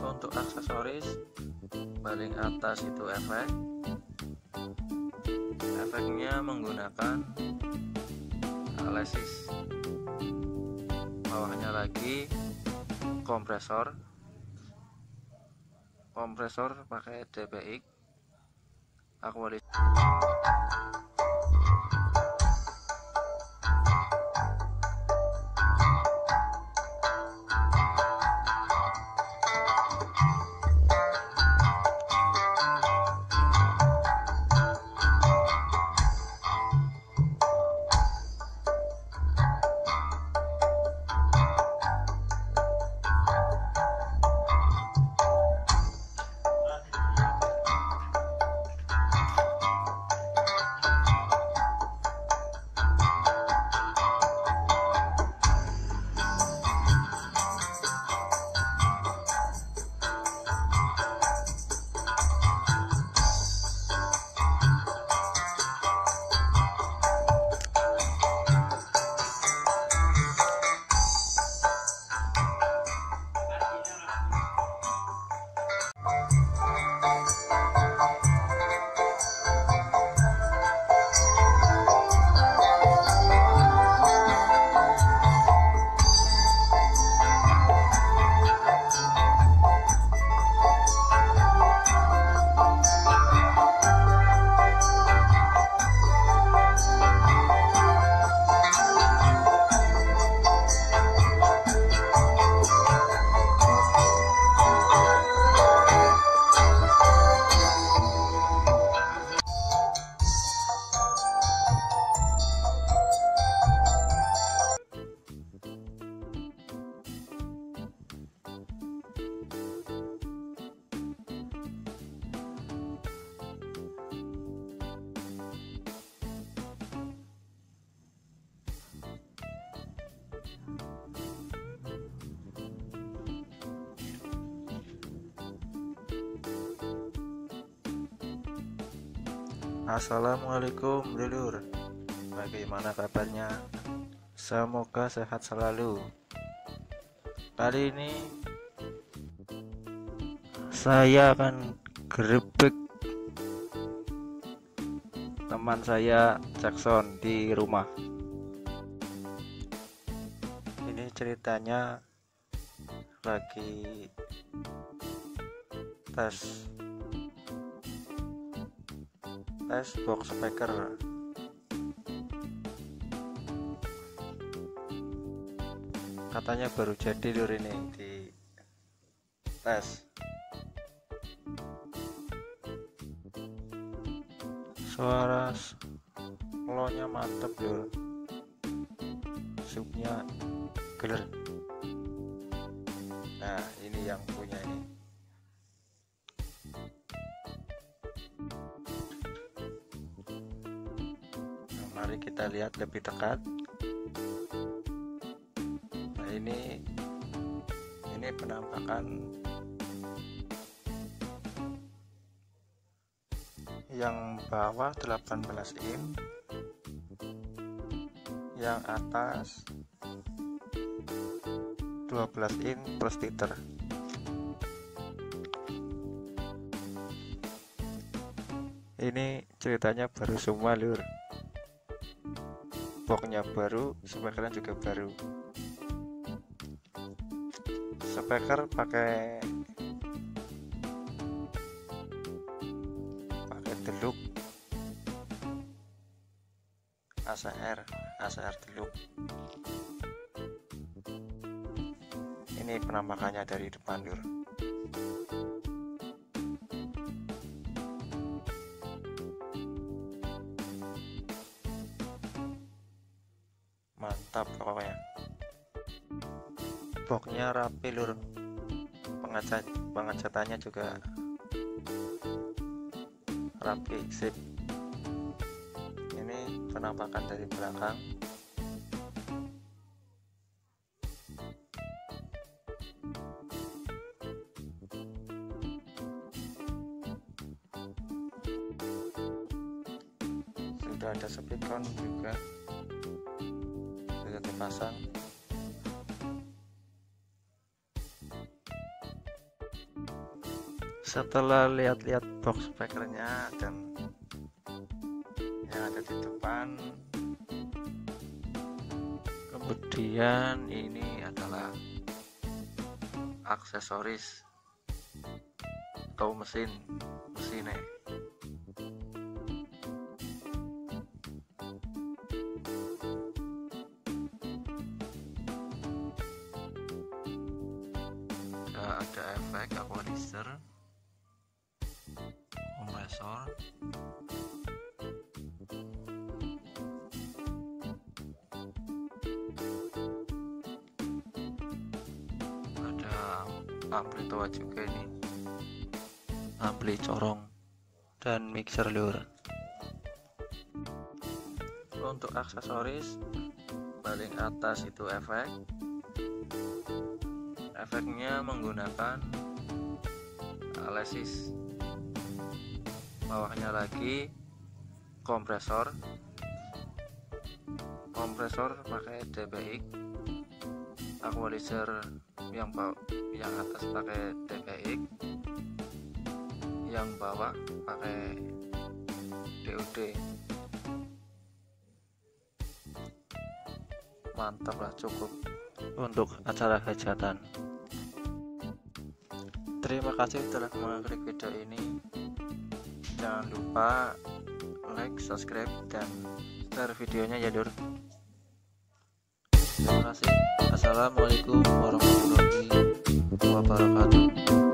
untuk aksesoris paling atas itu efek. Efeknya menggunakan alesis. Bawahnya lagi kompresor. Kompresor pakai DPX Aqualis Assalamualaikum dulur. Bagaimana kabarnya? Semoga sehat selalu. Kali ini Saya akan gerebek Teman saya Jackson di rumah. Ini ceritanya Lagi Tes tes box speaker. Katanya baru jadi lur ini di tes. Suara lo nya mantep lur. Subnya geler. Nah ini yang punya ini lihat lebih dekat. Nah ini ini penampakan yang bawah 18 in yang atas 12 in plus liter. Ini ceritanya baru semua lur boxnya baru speakernya juga baru. Speaker pakai pakai deluk. ACR ACR deluk. Ini penampakannya dari depan lur mantap pokoknya boxnya rapi lur. Pengecat pengecatannya juga rapi sip. Ini penampakan dari belakang. Sudah ada speaker juga dipasang. Setelah lihat-lihat box speakernya dan yang ada di depan kemudian ini adalah aksesoris atau mesin mesinnya ada efek aqualizer kompresor ada ampli tua juga ini. Ampli corong dan mixer liur untuk aksesoris paling atas itu efek efeknya menggunakan alesis bawahnya lagi kompresor. Kompresor pakai DBX aqualizer yang bawah yang atas pakai DBX yang bawah pakai DOD mantap lah cukup untuk acara hajatan terima kasih telah mengklik video ini. Jangan lupa like subscribe dan share videonya ya dur. Terima kasih. Assalamualaikum warahmatullahi wabarakatuh.